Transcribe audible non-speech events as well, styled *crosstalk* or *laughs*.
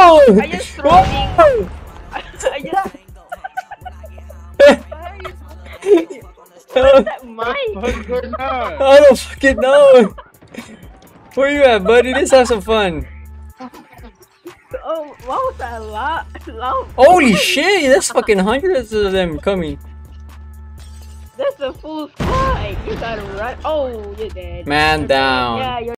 I just throwing. I just. Why are you? *laughs* What's that mine? I don't fucking know. Where you at, buddy? Let's have some fun. Oh, what was that? lot? lot Holy shit! That's fucking hundreds of them coming. That's a full squad. You gotta run. Oh, you're dead. Man You're dead. down. Yeah, you're